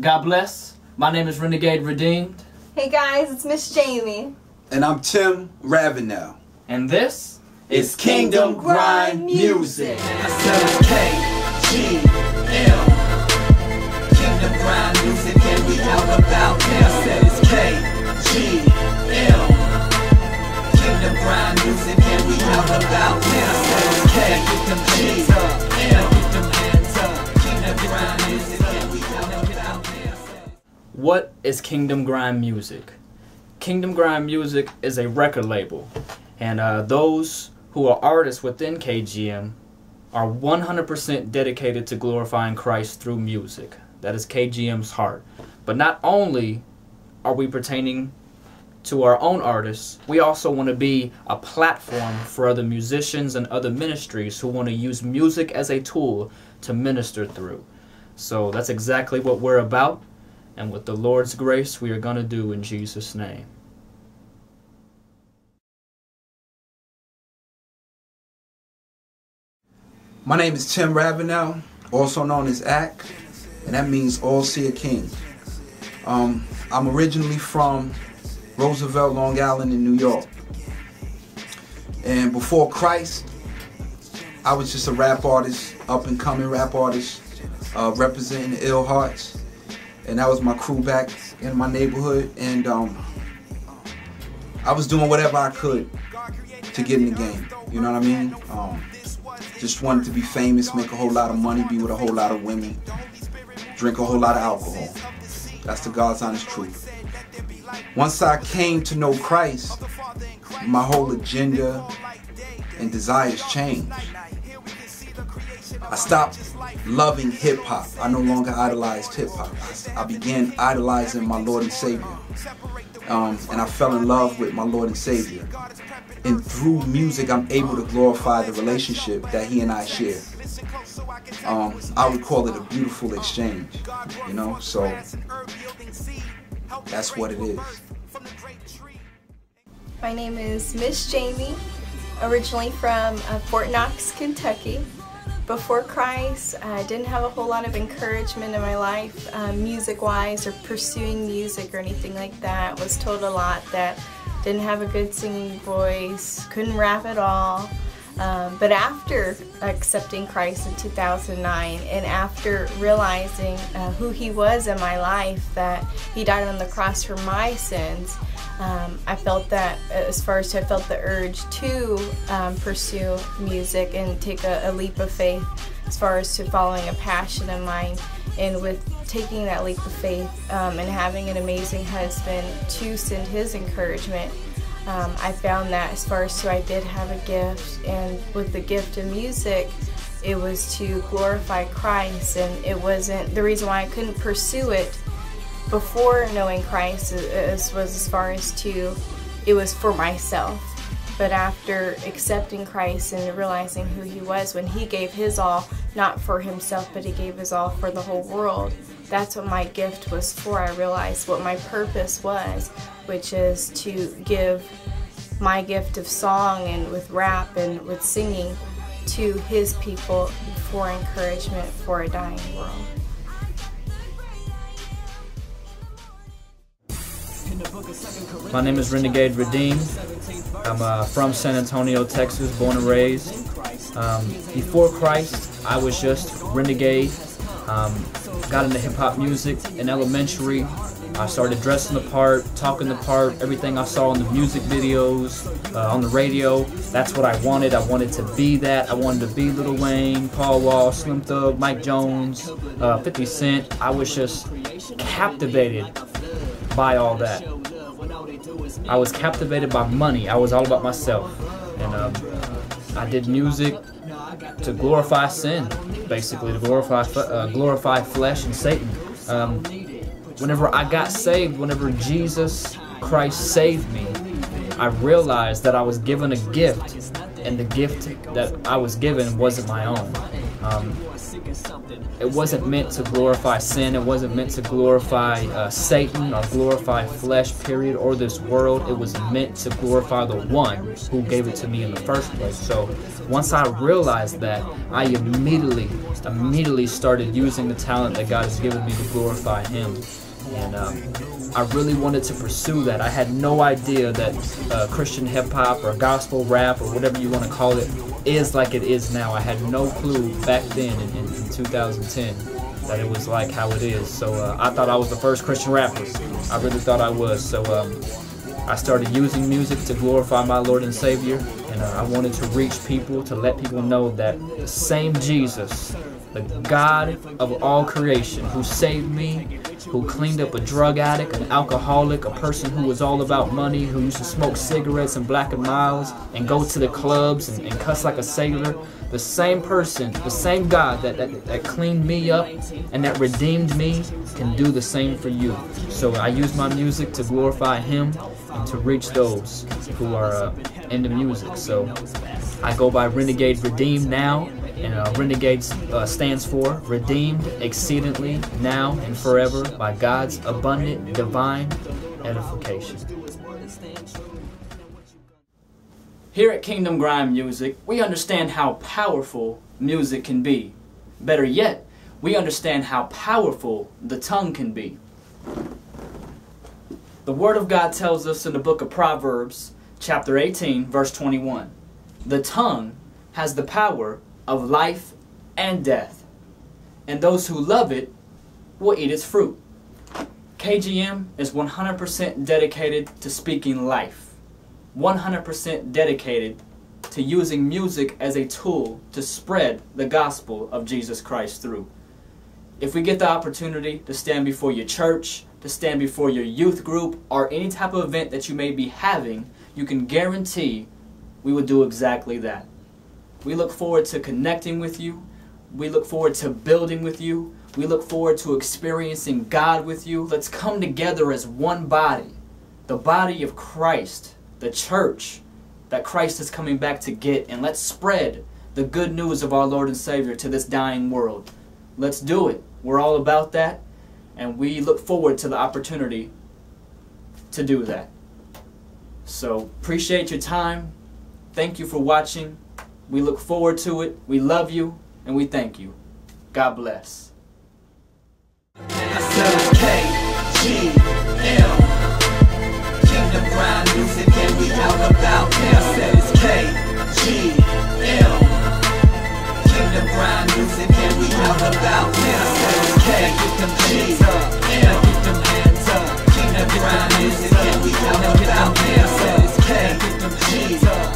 God bless. My name is Renegade Redeemed. Hey guys, it's Miss Jamie. And I'm Tim Ravenel. And this is Kingdom Grind Music. I said it's K G M. Kingdom Grind Music, and we out about now. I said it's K What is Kingdom Grind Music? Kingdom Grind Music is a record label, and uh, those who are artists within KGM are 100% dedicated to glorifying Christ through music. That is KGM's heart. But not only are we pertaining to our own artists, we also want to be a platform for other musicians and other ministries who want to use music as a tool to minister through. So that's exactly what we're about. And with the Lord's grace, we are going to do in Jesus' name. My name is Tim Ravenel, also known as ASK, and that means All Seer King. Um, I'm originally from Roosevelt, Long Island in New York. And before Christ, I was just a rap artist, up and coming rap artist, uh, representing the Ill Hearts. And that was my crew back in my neighborhood. And um, I was doing whatever I could to get in the game. You know what I mean? Um, just wanted to be famous, make a whole lot of money, be with a whole lot of women, drink a whole lot of alcohol. That's the God's honest truth. Once I came to know Christ, my whole agenda and desires changed. I stopped loving hip hop. I no longer idolized hip hop. I began idolizing my Lord and Savior. Um, and I fell in love with my Lord and Savior. And through music, I'm able to glorify the relationship that He and I share. Um, I would call it a beautiful exchange, you know? So that's what it is. My name is Miss Jamie, originally from uh, Fort Knox, Kentucky. Before Christ, I didn't have a whole lot of encouragement in my life, um, music-wise or pursuing music or anything like that. Was told a lot that didn't have a good singing voice, couldn't rap at all. Um, but after accepting Christ in 2009 and after realizing uh, who He was in my life, that He died on the cross for my sins, um, I felt that as far as I felt the urge to um, pursue music and take a, a, leap of faith as far as to following a passion of mine. And with taking that leap of faith um, and having an amazing husband to send his encouragement, um, I found that as far as to I did have a gift, and with the gift of music, it was to glorify Christ, and it wasn't the reason why I couldn't pursue it before knowing Christ was as far as to it was for myself. But after accepting Christ and realizing who He was, when He gave His all, not for Himself, but He gave His all for the whole world, that's what my gift was for. I realized what my purpose was, which is to give my gift of song and with rap and with singing to His people for encouragement for a dying world. My name is Renegade Redeemed. I'm uh, from San Antonio, Texas, born and raised. Um, before Christ, I was just Renegade. Um, got into hip hop music in elementary. I started dressing the part, talking the part, everything I saw in the music videos, uh, on the radio. That's what I wanted. I wanted to be that. I wanted to be Lil Wayne, Paul Wall, Slim Thug, Mike Jones, uh, 50 Cent. I was just captivated by all that. I was captivated by money. I was all about myself. And um, I did music to glorify sin, basically, to glorify uh, glorify flesh and Satan. Um, whenever I got saved, whenever Jesus Christ saved me, I realized that I was given a gift, and the gift that I was given wasn't my own. Um, it wasn't meant to glorify sin. It wasn't meant to glorify uh, Satan or glorify flesh, period, or this world. It was meant to glorify the one who gave it to me in the first place. So once I realized that, I immediately, immediately started using the talent that God has given me to glorify Him. And um, I really wanted to pursue that. I had no idea that uh, Christian hip hop or gospel rap or whatever you want to call it is like it is now. I had no clue back then in, in, in 2010 that it was like how it is. So uh, I thought I was the first Christian rapper. I really thought I was. So um, I started using music to glorify my Lord and Savior, and uh, I wanted to reach people to let people know that the same Jesus, the God of all creation, who saved me, who cleaned up a drug addict, an alcoholic, a person who was all about money, who used to smoke cigarettes and Black and Milds and go to the clubs and, and cuss like a sailor. The same person, the same God that, that, that cleaned me up and that redeemed me can do the same for you. So I use my music to glorify Him to reach those who are uh, into music. So I go by Renegade Redeemed now and uh, Renegade uh, stands for Redeemed Exceedingly Now and Forever by God's Abundant Divine Edification. Here at Kingdom Grind Music, we understand how powerful music can be. Better yet, we understand how powerful the tongue can be. The Word of God tells us in the book of Proverbs, chapter 18, verse 21, the tongue has the power of life and death, and those who love it will eat its fruit. KGM is 100% dedicated to speaking life, 100% dedicated to using music as a tool to spread the gospel of Jesus Christ through. If we get the opportunity to stand before your church, to stand before your youth group, or any type of event that you may be having, you can guarantee we would do exactly that. We look forward to connecting with you. We look forward to building with you. We look forward to experiencing God with you. Let's come together as one body, the body of Christ, the church that Christ is coming back to get, and let's spread the good news of our Lord and Savior to this dying world. Let's do it. We're all about that, and we look forward to the opportunity to do that. So, appreciate your time. Thank you for watching. We look forward to it. We love you and we thank you. God bless. Kingdom grind music and we out about now. Said it's KGM. Get them hands up. Kingdom grind music and we out about now. KGM. Get them hands up.